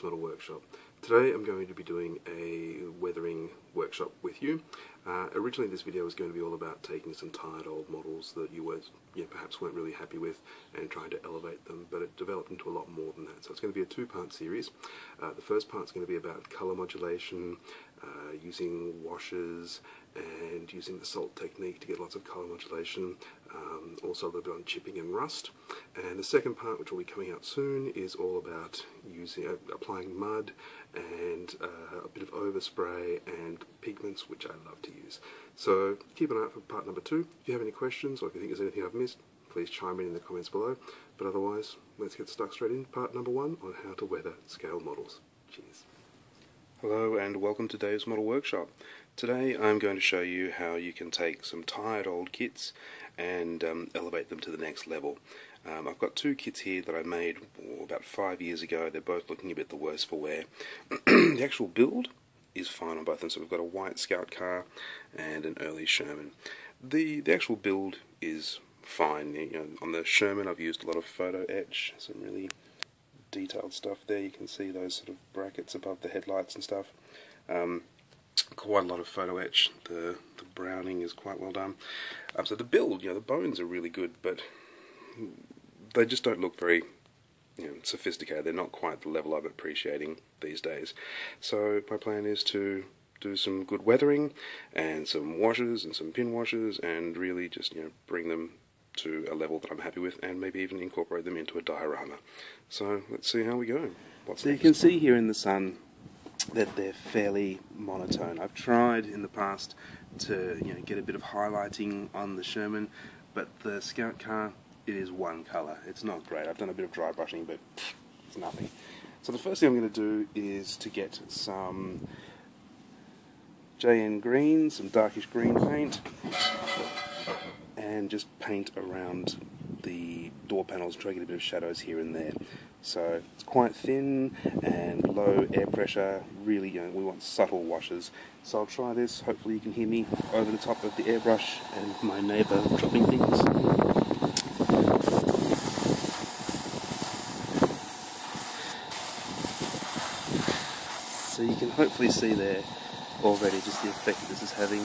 Model workshop. Today I'm going to be doing a weathering workshop with you. Uh, originally this video was going to be all about taking some tired old models that you were, yeah, perhaps weren't really happy with and trying to elevate them, but it developed into a lot more than that. So it's going to be a two-part series. Uh, the first part is going to be about colour modulation, uh, using washes and using the salt technique to get lots of colour modulation, um, also a little bit on chipping and rust. And the second part, which will be coming out soon, is all about using uh, applying mud and uh, a bit of overspray and pigments, which I love to use. So keep an eye out for part number two. If you have any questions or if you think there's anything I've missed, please chime in in the comments below. But otherwise, let's get stuck straight in part number one on how to weather scale models. Cheers. Hello and welcome to Dave's Model Workshop. Today I'm going to show you how you can take some tired old kits and um, elevate them to the next level. Um, I've got two kits here that I made about five years ago. They're both looking a bit the worse for wear. the actual build is fine on both of them. So we've got a white Scout car and an early Sherman. The the actual build is fine. You know, on the Sherman I've used a lot of photo etch, some really detailed stuff there. You can see those sort of brackets above the headlights and stuff. Um, quite a lot of photo etch. The the browning is quite well done. Um, so the build, you know, the bones are really good, but they just don't look very you know, sophisticated. They're not quite the level I'm appreciating these days. So my plan is to do some good weathering and some washes and some pin washes and really just you know bring them to a level that I'm happy with and maybe even incorporate them into a diorama. So let's see how we go. What's so you can see here in the sun that they're fairly monotone. I've tried in the past to you know get a bit of highlighting on the Sherman, but the Scout car it is one colour. It's not great. I've done a bit of dry brushing, but it's nothing. So the first thing I'm going to do is to get some JN green, some darkish green paint, and just paint around the door panels, try to get a bit of shadows here and there. So it's quite thin and low air pressure, really, you know, we want subtle washes. So I'll try this, hopefully you can hear me over the top of the airbrush and my neighbour dropping things. So you can hopefully see there already just the effect that this is having.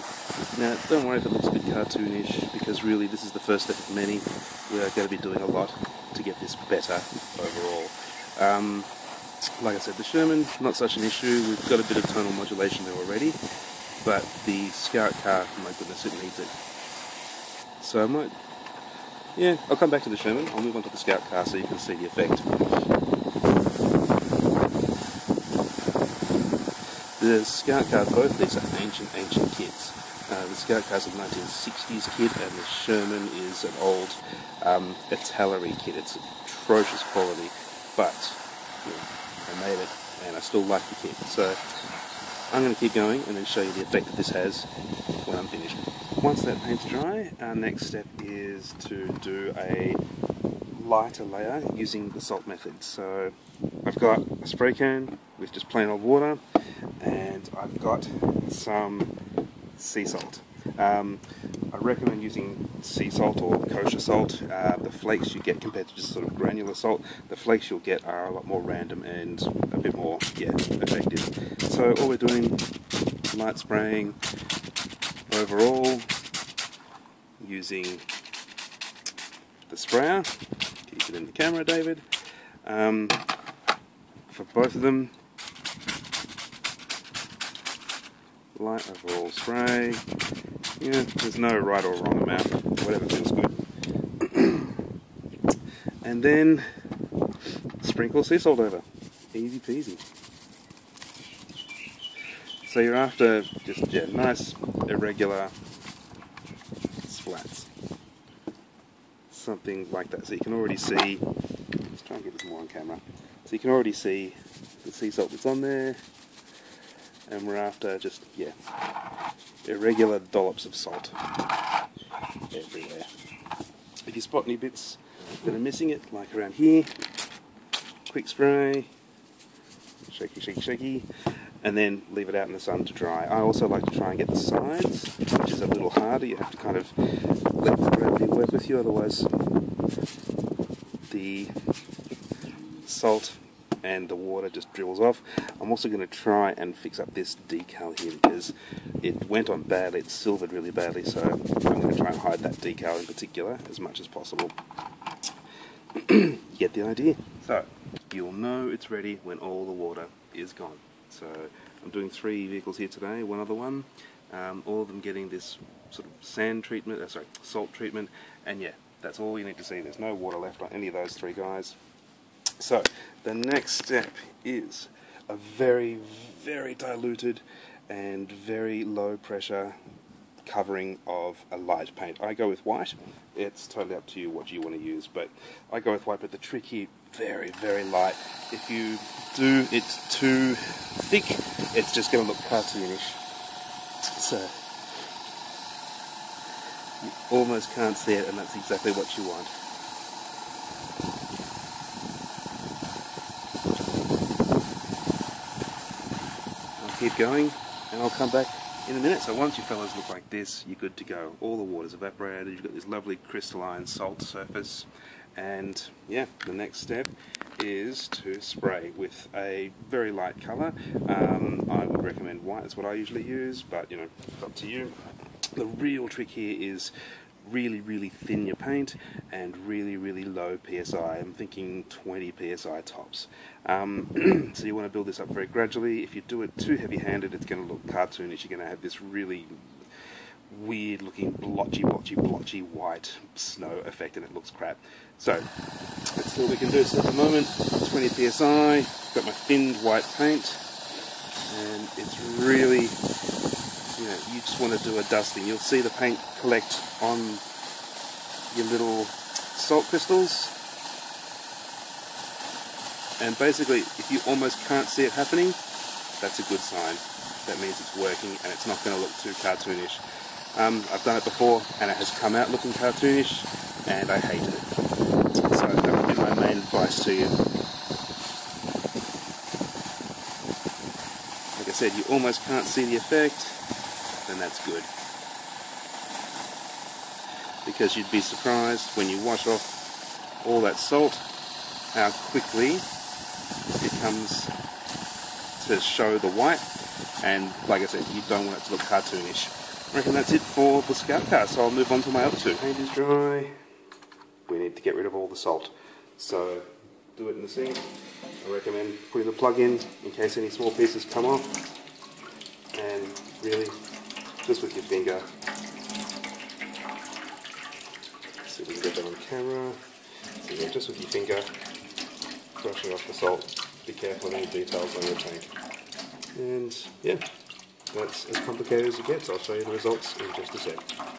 Now, don't worry if it looks a bit cartoonish, because really this is the first step of many. We are going to be doing a lot to get this better overall. Um, like I said, the Sherman, not such an issue. We've got a bit of tonal modulation there already, but the Scout car, my goodness, it needs it. So I might, yeah, I'll come back to the Sherman. I'll move on to the Scout car so you can see the effect. The Scout car, both these are ancient, ancient kits. Uh, the Scout car is a 1960s kit, and the Sherman is an old um, Italeri kit. It's atrocious quality, but I made it, and I still like the kit. So I'm going to keep going and then show you the effect that this has when I'm finished. Once that paint's dry, our next step is to do a lighter layer using the salt method. So I've got a spray can with just plain old water and I've got some sea salt. Um, I recommend using sea salt or kosher salt. Uh, the flakes you get compared to just sort of granular salt, the flakes you'll get are a lot more random and a bit more, yeah, effective. So all we're doing, light spraying overall, using the sprayer. Keep it in the camera, David. Um, for both of them, light overall spray. Yeah, there's no right or wrong amount, whatever feels good. and then sprinkle sea salt over. Easy peasy. So you're after just yeah, nice irregular splats. Something like that. So you can already see let's try and get this more on camera. So you can already see the sea salt that's on there and we're after just, yeah, irregular dollops of salt everywhere. If you spot any bits that are missing it, like around here, quick spray, shaky, shaky, shaky, and then leave it out in the sun to dry. I also like to try and get the sides, which is a little harder. You have to kind of let gravity work with you, otherwise the salt and the water just drills off. I'm also going to try and fix up this decal here because it went on badly, it's silvered really badly, so I'm going to try and hide that decal in particular as much as possible. Get the idea? So, you'll know it's ready when all the water is gone. So, I'm doing three vehicles here today, one other one, um, all of them getting this sort of sand treatment, uh, sorry, salt treatment, and yeah, that's all you need to see. There's no water left on any of those three guys. So, the next step is a very, very diluted and very low pressure covering of a light paint. I go with white. It's totally up to you what you want to use, but I go with white. But the trick here, very, very light. If you do it too thick, it's just going to look cartoonish. So you almost can't see it, and that's exactly what you want. I'll keep going, and I'll come back in a minute. So once your fellows look like this, you're good to go. All the water's evaporated, you've got this lovely crystalline salt surface, and yeah, the next step is to spray with a very light colour. Um, I would recommend white, that's what I usually use, but you know, it's up to you. The real trick here is really, really thin your paint and really, really low PSI. I'm thinking 20 PSI tops. Um, so you want to build this up very gradually. If you do it too heavy-handed, it's going to look cartoonish. You're going to have this really weird looking blotchy, blotchy, blotchy white snow effect and it looks crap. So, let's see what we can do. So at the moment, 20 PSI, got my thinned white paint, and it's really, you know, you just want to do a dusting. You'll see the paint collect on your little salt crystals. And basically, if you almost can't see it happening, that's a good sign. That means it's working and it's not going to look too cartoonish. Um, I've done it before and it has come out looking cartoonish and I hated it. So that would be my main advice to you. Like I said, you almost can't see the effect, then that's good. Because you'd be surprised when you wash off all that salt, how quickly it comes to show the white and like I said, you don't want it to look cartoonish. I reckon that's it for the scout car, so I'll move on to my other two. Paint is dry. We need to get rid of all the salt. So, do it in the sink. I recommend putting the plug in in case any small pieces come off. And really, just with your finger. See if we can get that on camera. So yeah, just with your finger, brushing off the salt. Be careful of any details on your tank. And yeah, that's as complicated as it gets. I'll show you the results in just a sec.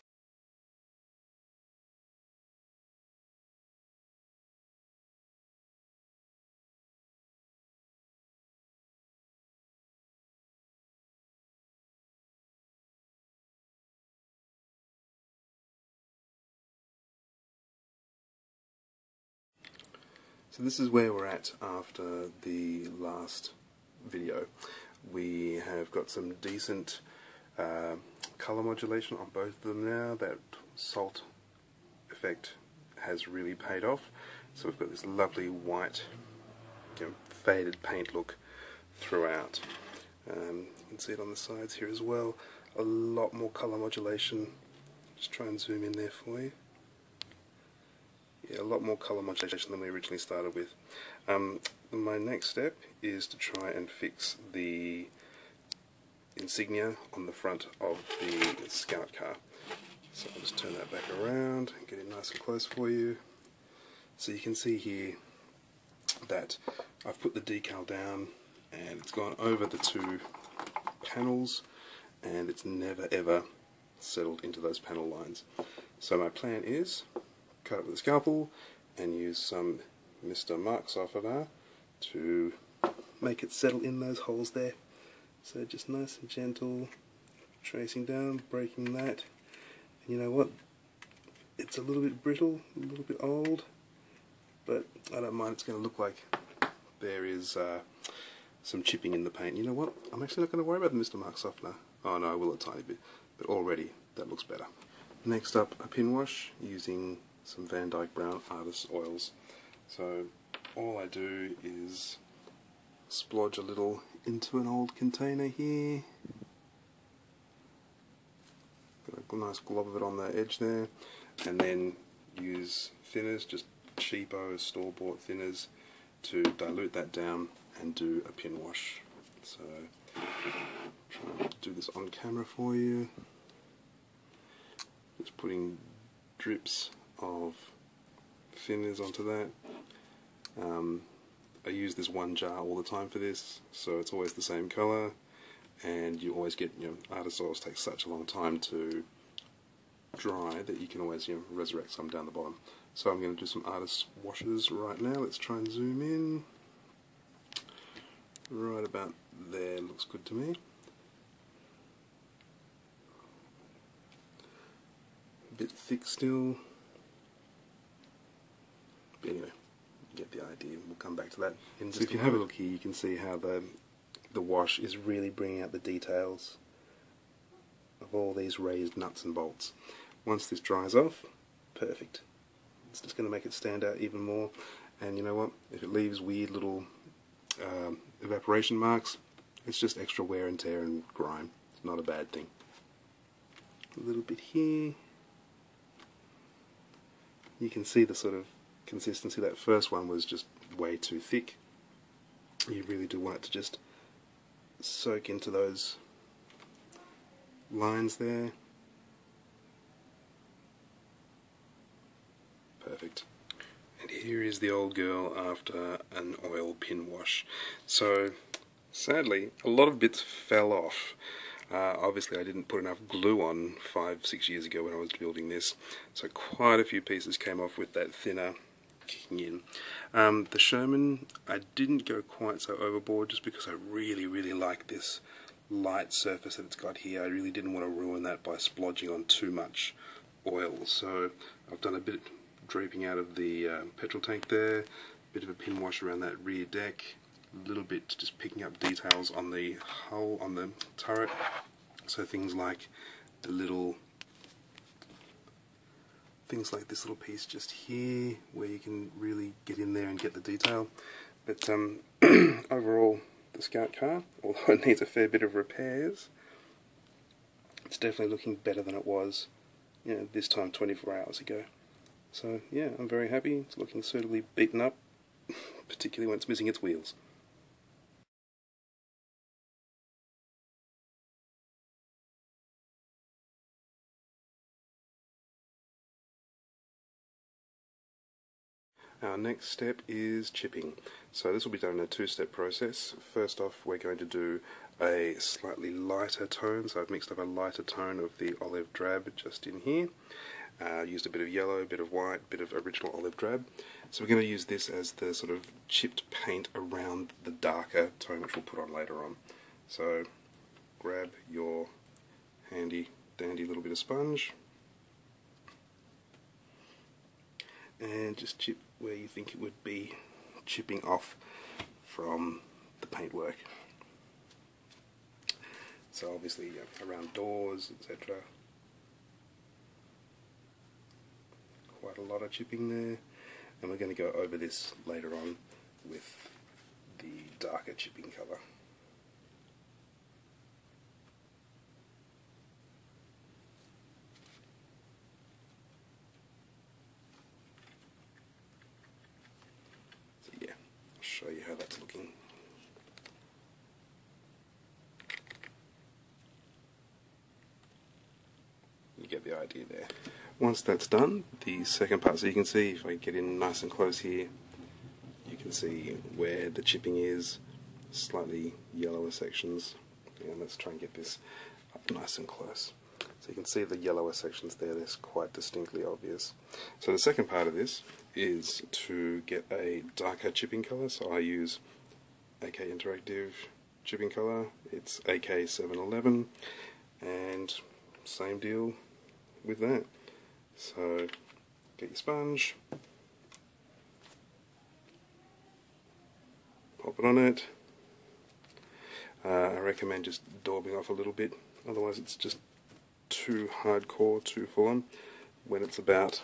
So this is where we're at after the last video. We have got some decent uh, color modulation on both of them now. That salt effect has really paid off. So we've got this lovely white, you know, faded paint look throughout. Um, you can see it on the sides here as well. A lot more color modulation. Just try and zoom in there for you. Yeah, a lot more color modulation than we originally started with. Um, my next step is to try and fix the insignia on the front of the scout car. So I'll just turn that back around and get it nice and close for you. So you can see here that I've put the decal down and it's gone over the two panels and it's never ever settled into those panel lines. So my plan is cut it with a scalpel and use some Mr. Mark softener to make it settle in those holes there. So just nice and gentle, tracing down, breaking that. And you know what? It's a little bit brittle, a little bit old, but I don't mind. It's going to look like there is uh, some chipping in the paint. You know what? I'm actually not going to worry about the Mr. Mark softener. Oh no, I will a tiny bit, but already that looks better. Next up, a pin wash using some Van Dyke Brown Artist Oils. So all I do is splodge a little into an old container here. Got a nice glob of it on the edge there, and then use thinners, just cheapo store-bought thinners, to dilute that down and do a pin wash. So, try to do this on camera for you. Just putting drips of thinners onto that. Um, I use this one jar all the time for this, so it's always the same colour, and you always get, you know, artist oils take such a long time to dry that you can always, you know, resurrect some down the bottom. So I'm going to do some artist washes right now. Let's try and zoom in. Right about there looks good to me. A bit thick still. But anyway, you get the idea. We'll come back to that. In so if you have a look here, you can see how the the wash is really bringing out the details of all these raised nuts and bolts. Once this dries off, perfect. It's just going to make it stand out even more. And you know what? If it leaves weird little um, evaporation marks, it's just extra wear and tear and grime. It's not a bad thing. A little bit here. You can see the sort of consistency. That first one was just way too thick. You really do want it to just soak into those lines there. Perfect. And here is the old girl after an oil pin wash. So, sadly, a lot of bits fell off. Uh, obviously I didn't put enough glue on five, six years ago when I was building this, so quite a few pieces came off with that thinner kicking in. Um, the Sherman, I didn't go quite so overboard just because I really, really like this light surface that it's got here. I really didn't want to ruin that by splodging on too much oil. So I've done a bit draping out of the uh, petrol tank there, a bit of a pin wash around that rear deck, a little bit just picking up details on the hull, on the turret. So things like the little things like this little piece just here where you can really get in there and get the detail but um, overall the Scout car, although it needs a fair bit of repairs. It's definitely looking better than it was you know, this time 24 hours ago. So yeah, I'm very happy. It's looking suitably beaten up, particularly when it's missing its wheels. Our next step is chipping. So this will be done in a two-step process. First off, we're going to do a slightly lighter tone. So I've mixed up a lighter tone of the olive drab just in here. Uh, used a bit of yellow, a bit of white, a bit of original olive drab. So we're going to use this as the sort of chipped paint around the darker tone which we'll put on later on. So grab your handy dandy little bit of sponge and just chip where you think it would be chipping off from the paintwork. So obviously around doors, etc. Quite a lot of chipping there. And we're going to go over this later on with the darker chipping colour. show you how that's looking. You get the idea there. Once that's done, the second part, so you can see if I get in nice and close here, you can see where the chipping is, slightly yellower sections. And let's try and get this up nice and close. So you can see the yellower sections there, they're quite distinctly obvious. So the second part of this is to get a darker chipping colour, so I use AK Interactive chipping colour, it's AK711, and same deal with that. So get your sponge, pop it on it, uh, I recommend just daubing off a little bit, otherwise it's just too hardcore, too full on. When it's about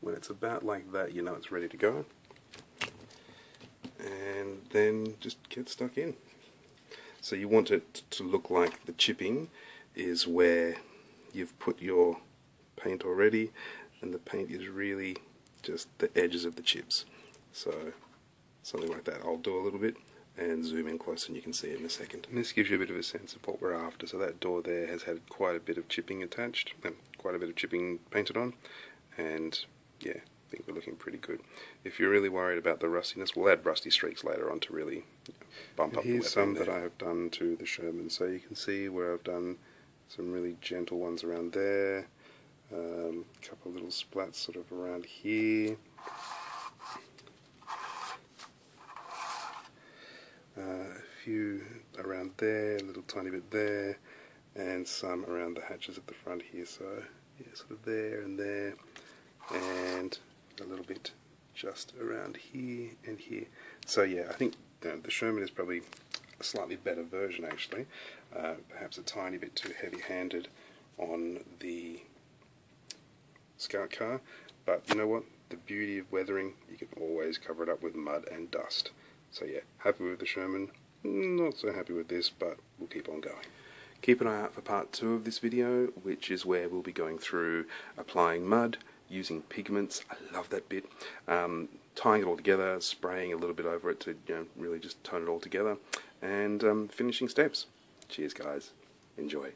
when it's about like that, you know it's ready to go. And then just get stuck in. So you want it to look like the chipping is where you've put your paint already and the paint is really just the edges of the chips. So something like that. I'll do a little bit and zoom in close and you can see it in a second. And this gives you a bit of a sense of what we're after. So that door there has had quite a bit of chipping attached, and quite a bit of chipping painted on and yeah, I think we're looking pretty good. If you're really worried about the rustiness, we'll add rusty streaks later on to really bump and up here's some there. that I have done to the Sherman. So you can see where I've done some really gentle ones around there, um, a couple of little splats sort of around here. Uh, a few around there, a little tiny bit there, and some around the hatches at the front here. So yeah, sort of there and there, and a little bit just around here and here. So yeah, I think the Sherman is probably a slightly better version actually, uh, perhaps a tiny bit too heavy-handed on the Scout car, but you know what? The beauty of weathering, you can always cover it up with mud and dust. So yeah, happy with the Sherman, not so happy with this, but we'll keep on going. Keep an eye out for part two of this video, which is where we'll be going through applying mud, using pigments, I love that bit, um, tying it all together, spraying a little bit over it to you know, really just tone it all together, and um, finishing steps. Cheers guys, enjoy.